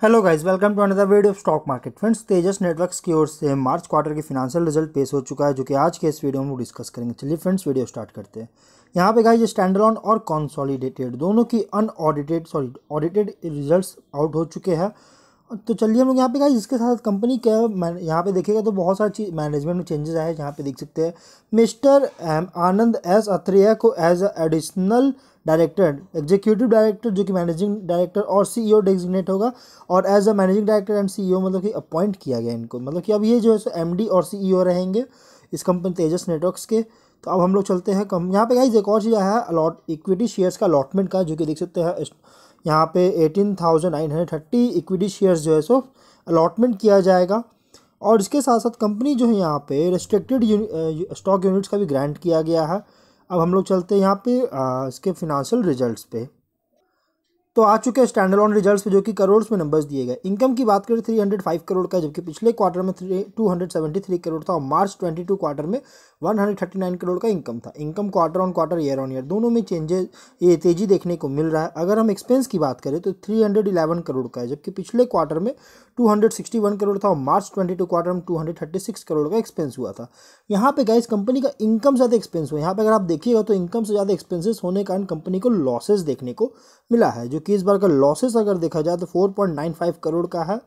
Hello guys welcome to another video of stock market friends Tejas Networks की ओर से March quarter की financial result पेश हो चुका है, जो कि आज के इस वीडियो में डिस्कस करेंगे। चलिए फ्रेंड्स वीडियो स्टार्ट करते हैं। यहाँ पे गाइस स्टैंड और कॉन्सॉलिडेटेड दोनों की unaudited sorry audited result out हो चुके हैं। तो चलिए हम लोग यहाँ पे गाइस इसके साथ कंपनी क्या यहाँ पे देखेगा तो बहुत सारी चीज़ मैनेजमेंट में चेंजेस आए हैं यहाँ पे देख सकते हैं। Mister M Anand S Athreya को as additional director executive director जो कि मैनेजिंग डायरेक्टर और सीईओ डेजिग्नेट होगा, और as a managing director and CEO मतलब कि अपॉइंट किया गया इनको। मतलब कि अब ये जो है सो एमडी और सीईओ रहेंगे, इस कंपनी तेजस नेटवर्क्स के। तो अब हम लोग चलते हैं कम यहाँ पे गाइज़ एक और चीज़ आया है अलॉट इक्विटी शेयर्स का अलॉटमेंट का जो कि देख सकते हैं यहाँ पे eighteen thousand nine hundred thirty equity shares जो है सो अलॉटमेंट किया जाएगा। और इसके साथ साथ कंपनी जो है यहाँ पे रिस्ट्रिक्टेड स्टॉक यूनिट्स का भी ग्रांट किया गया है। अब हम लोग चलते हैं यहाँ पे आ, इसके फिनांशियल रिजल्ट्स पे। तो आ चुके हैं स्टैंड ऑन रिज़ल्ट जो कि करोड़ में नंबर्स दिए गए। इनकम की बात करें थ्री हंड्रेड फाइव करोड़ का, जबकि पिछले क्वार्टर में three two hundred seventy three crore था और मार्च ट्वेंटी टू क्वार्टर में one hundred thirty nine crore का इनकम था। Income quarter on quarter year on year दोनों में चेंजेस ये तेज़ी देखने को मिल रहा है। अगर हम एक्सपेंस की बात करें तो थ्री हंड्रेड इलेवन करोड़ का है, जबकि पिछले क्वार्टर में two hundred sixty one crore था और मार्च ट्वेंटी टू क्वार्टर में two hundred thirty six crore का एक्सपेंस हुआ था। यहाँ पे गाइस कंपनी का इनकम ज़्यादा एक्सपेंस हुआ। यहाँ पे अगर आप देखिएगा तो इनकम से ज़्यादा एक्सपेंसेस होने के कारण कंपनी को लॉसेस देखने को मिला है, जो कि इस बार का लॉसेस अगर देखा जाए तो फोर करोड़ का है,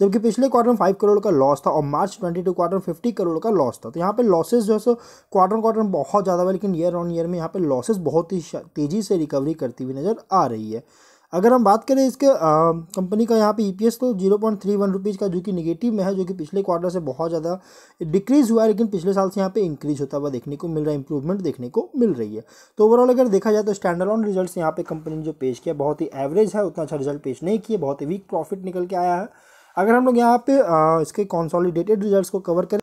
जबकि पिछले क्वार्टर में फाइव करोड़ का लॉस था और मार्च ट्वेंटी टू क्वार्टर में फिफ्टी करोड़ का लॉस था। तो यहाँ पे लॉसेस जो है सो क्वार्टर क्वार्टर में बहुत ज़्यादा हुआ, लेकिन ईयर ऑन ईयर में यहाँ पे लॉसेस बहुत ही तेज़ी से रिकवरी करती हुई नज़र आ रही है। अगर हम बात करें इसके कंपनी का यहाँ पे ईपीएस तो zero point three one rupees का, जो कि निगेटिव में है, जो कि पिछले क्वार्टर से बहुत ज़्यादा डिक्रीज़ हुआ है, लेकिन पिछले साल से यहाँ पे इंक्रीज होता हुआ देखने को मिल रहा है इंप्रूवमेंट देखने को मिल रही है। तो ओवरऑल अगर देखा जाए तो स्टैंडर्ड ऑन रिज़ल्ट यहाँ पे कंपनी ने जो पेश किया, बहुत ही एवरेज है, उतना अच्छा रिज़ल्ट पेश नहीं किया, बहुत ही वीक प्रॉफिट निकल के आया है। अगर हम लोग यहाँ पे इसके कॉन्सॉलीडेटेड रिज़ल्ट को कवर करें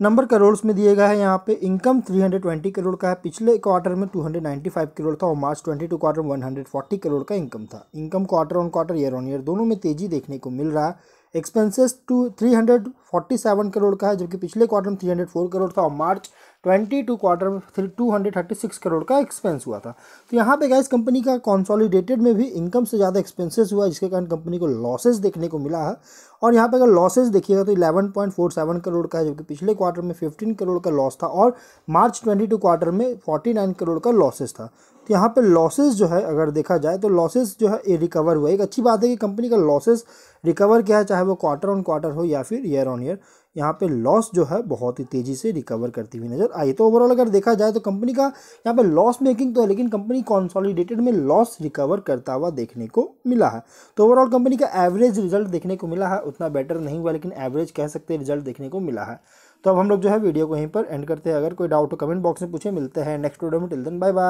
नंबर करोड़ में दिए गए हैं। यहाँ पे इनकम 320 करोड़ का है। पिछले क्वार्टर में 295 करोड़ था और मार्च 22 क्वार्टर में 140 करोड़ का इनकम था। Income quarter on quarter year on year दोनों में तेज़ी देखने को मिल रहा है। एक्सपेंसेस टू 347 करोड़ का है, जबकि पिछले क्वार्टर में 304 करोड़ था और मार्च ट्वेंटी टू क्वार्टर में two hundred thirty six crore का एक्सपेंस हुआ था। तो यहाँ पे गैस कंपनी का कॉन्सॉलिडेटेड में भी इनकम से ज़्यादा एक्सपेंसेस हुआ, जिसके कारण कंपनी को लॉसेस देखने को मिला है। और यहाँ पे अगर लॉसेस देखिएगा तो eleven point four seven crore का है, जबकि पिछले क्वार्टर में फिफ्टीन करोड़ का लॉस था और मार्च ट्वेंटी टू क्वार्टर में फोर्टी नाइन करोड़ का लॉसेज था। तो यहाँ पे लॉसेज जो है, अगर देखा जाए तो लॉसेज जो है, ये रिकवर हुआ। एक अच्छी बात है कि कंपनी का लॉसेज रिकवर किया है, चाहे वो क्वार्टर ऑन क्वार्टर हो या फिर ईयर ऑन ईयर यहाँ पे लॉस जो है बहुत ही तेज़ी से रिकवर करती हुई नज़र आई। तो ओवरऑल अगर देखा जाए तो कंपनी का यहाँ पे लॉस मेकिंग तो है, लेकिन कंपनी कॉन्सॉलिडेटेड में लॉस रिकवर करता हुआ देखने को मिला है। तो ओवरऑल कंपनी का एवरेज रिज़ल्ट देखने को मिला है, उतना बेटर नहीं हुआ, लेकिन एवरेज कह सकते रिज़ल्ट देखने को मिला है। तो अब हम लोग जो है वीडियो को यहीं पर एंड करते हैं। अगर कोई डाउट हो कमेंट बॉक्स में पूछे, मिलते हैं नेक्स्ट वीडियो में। Till then bye bye